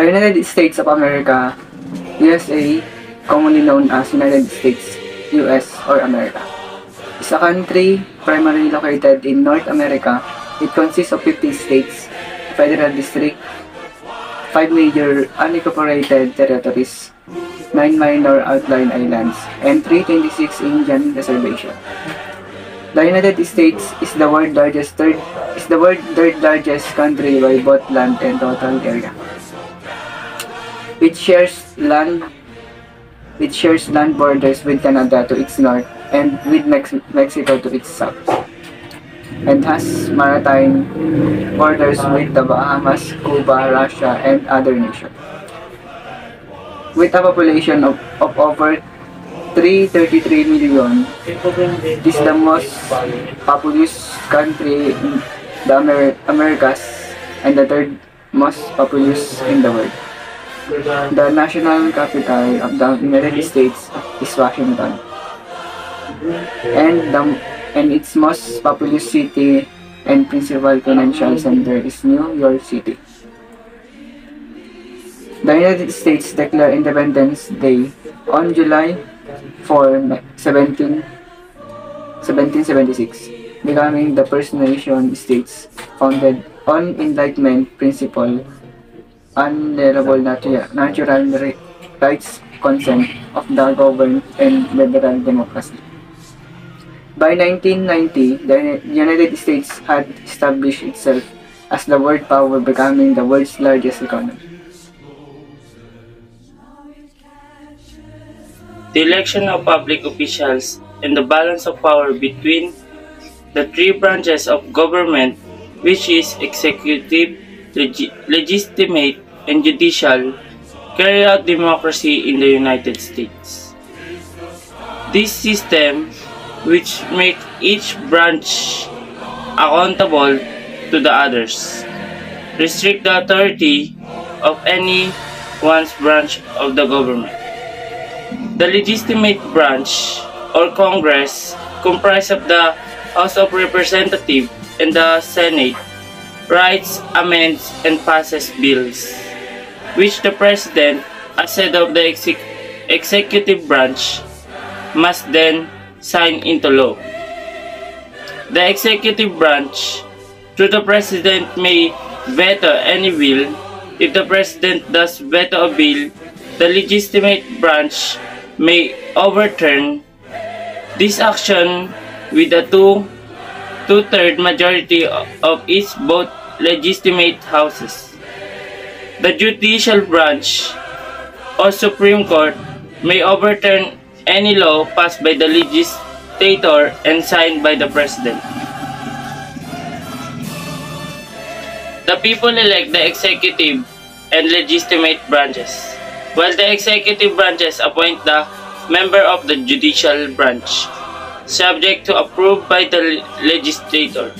The United States of America, USA, commonly known as United States, US, or America, is a country primarily located in North America. It consists of 50 states, federal district, 5 major unincorporated territories, 9 minor outlying islands, and 326 Indian reservations. The United States is the world largest third is the world third largest country by both land and total area. It shares land it shares land borders with Canada to its north and with Mex Mexico to its south. And has maritime borders with the Bahamas, Cuba, Russia, and other nations. With a population of, of over 333 million. This is the most populous country in the Amer Americas and the third most populous in the world. The national capital of the United States is Washington. And the and its most populous city and principal financial center is New York City. The United States declared Independence Day on July for 17, 1776, becoming the first nation states founded on Enlightenment principle, unalienable natural, rights consent of the governed and liberal democracy. By 1990, the United States had established itself as the world power, becoming the world's largest economy. the election of public officials, and the balance of power between the three branches of government, which is executive, leg legislative, and judicial, carry out democracy in the United States. This system, which make each branch accountable to the others, restrict the authority of any one's branch of the government. The legitimate branch or Congress comprised of the House of Representatives and the Senate writes, amends, and passes bills, which the President, as head of the exec executive branch, must then sign into law. The executive branch, through the President, may veto any bill. If the President does veto a bill, the legitimate branch may overturn this action with a two two-third majority of its both legitimate houses. The judicial branch or Supreme Court may overturn any law passed by the legislator and signed by the President. The people elect the executive and legitimate branches while the executive branches appoint the member of the judicial branch, subject to approved by the legislator.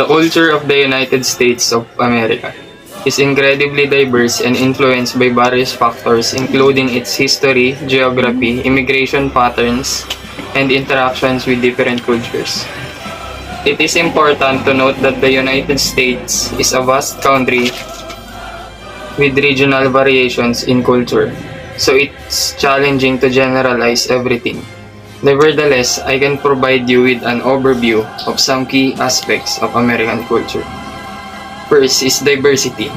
The culture of the United States of America is incredibly diverse and influenced by various factors including its history, geography, immigration patterns, and interactions with different cultures. It is important to note that the United States is a vast country with regional variations in culture, so it's challenging to generalize everything. Nevertheless, I can provide you with an overview of some key aspects of American culture. First is diversity.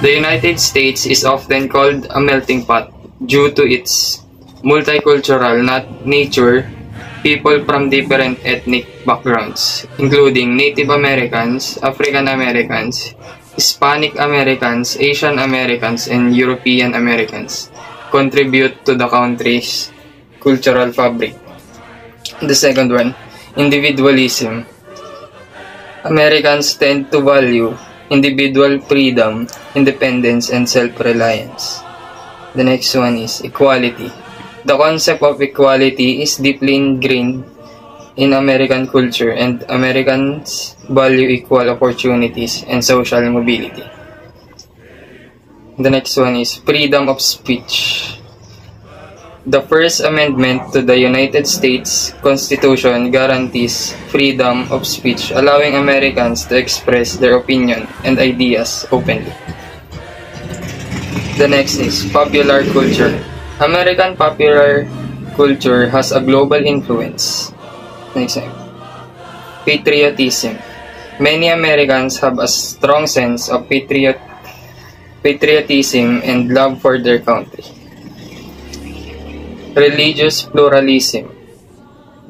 The United States is often called a melting pot due to its multicultural nature, people from different ethnic backgrounds, including Native Americans, African Americans, Hispanic Americans, Asian Americans, and European Americans contribute to the country's cultural fabric. The second one, individualism. Americans tend to value individual freedom, independence, and self-reliance. The next one is equality. The concept of equality is deeply ingrained in American culture and Americans value equal opportunities and social mobility. The next one is freedom of speech. The First Amendment to the United States Constitution guarantees freedom of speech, allowing Americans to express their opinion and ideas openly. The next is popular culture. American popular culture has a global influence. Next. Patriotism. Many Americans have a strong sense of patriot patriotism and love for their country. Religious pluralism.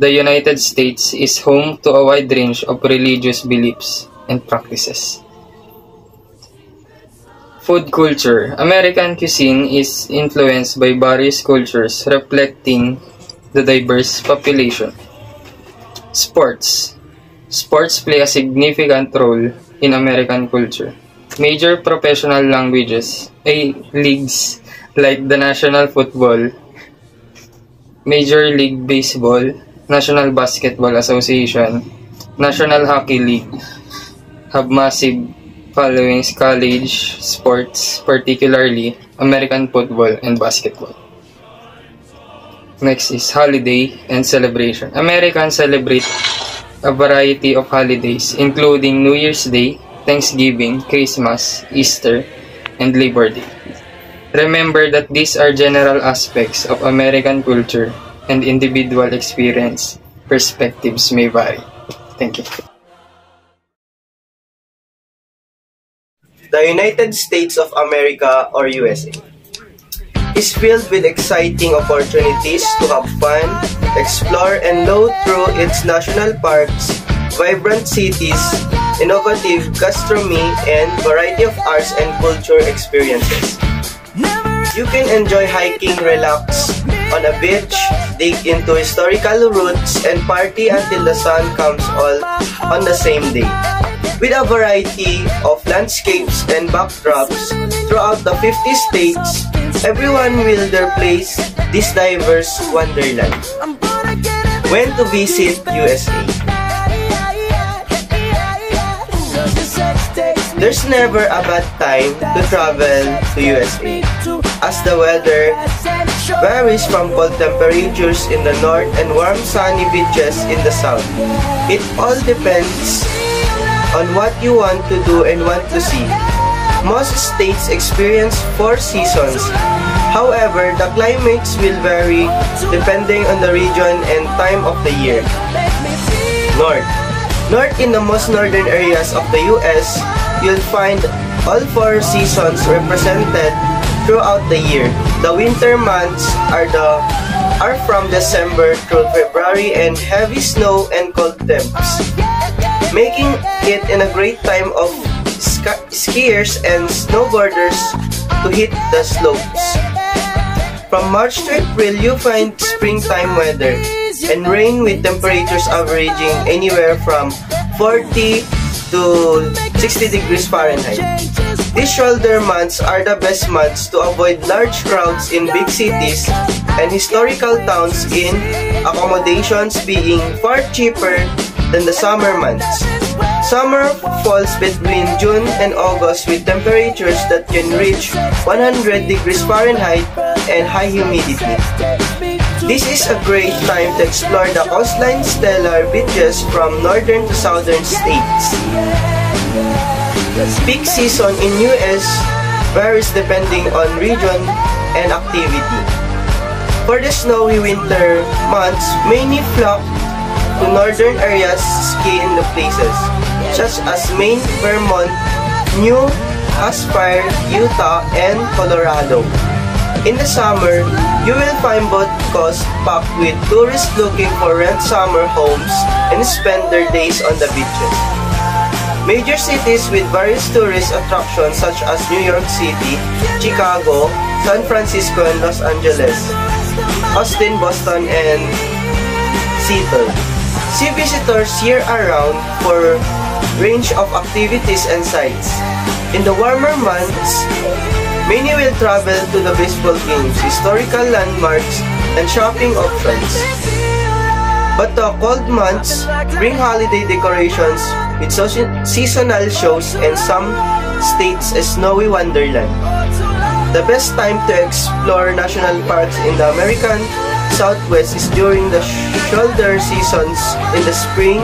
The United States is home to a wide range of religious beliefs and practices. Food culture. American cuisine is influenced by various cultures reflecting the diverse population. Sports. Sports play a significant role in American culture. Major professional languages, a leagues like the National Football, Major League Baseball, National Basketball Association, National Hockey League have massive followings college sports, particularly American football and basketball. Next is holiday and celebration. Americans celebrate a variety of holidays, including New Year's Day, Thanksgiving, Christmas, Easter, and Labor Day. Remember that these are general aspects of American culture and individual experience. Perspectives may vary. Thank you. The United States of America or USA is filled with exciting opportunities to have fun, explore, and go through its national parks, vibrant cities, innovative gastronomy, and variety of arts and culture experiences. You can enjoy hiking, relax on a beach, dig into historical roots, and party until the sun comes all on the same day. With a variety of landscapes and backdrops throughout the 50 states, everyone will their place this diverse wonderland. When to visit USA? There's never a bad time to travel to USA as the weather varies from cold temperatures in the north and warm sunny beaches in the south. It all depends on what you want to do and want to see. Most states experience four seasons. However, the climates will vary depending on the region and time of the year. North. North in the most northern areas of the US, you'll find all four seasons represented throughout the year. The winter months are the are from December through February and heavy snow and cold temps, making it in a great time of skiers and snowboarders to hit the slopes. From March to April, you find springtime weather and rain with temperatures averaging anywhere from 40 to 60 degrees Fahrenheit. These shoulder months are the best months to avoid large crowds in big cities and historical towns in accommodations being far cheaper than the summer months. Summer falls between June and August with temperatures that can reach 100 degrees Fahrenheit and high humidity. This is a great time to explore the coastline stellar beaches from northern to southern states. Peak season in US varies depending on region and activity. For the snowy winter months, many flock to northern areas ski in the places, such as Maine, Vermont, New Hampshire, Utah, and Colorado. In the summer, you will find both coasts packed with tourists looking for rent summer homes and spend their days on the beaches. Major cities with various tourist attractions such as New York City, Chicago, San Francisco, and Los Angeles, Austin, Boston, and Seattle. See visitors year-around for range of activities and sites. In the warmer months, many will travel to the baseball games, historical landmarks, and shopping options. But the cold months bring holiday decorations with seasonal shows and some states a snowy wonderland. The best time to explore national parks in the American Southwest is during the shoulder seasons in the spring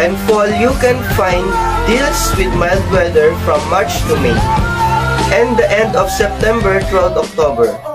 and fall. You can find deals with mild weather from March to May and the end of September throughout October.